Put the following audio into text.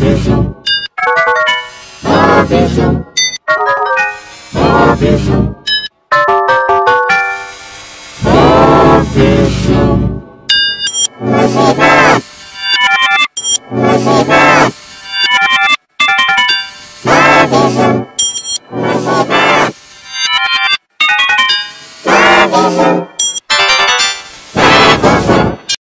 Vision. Movision. Movision. Movision. Musica. Musica. Movision. Musica.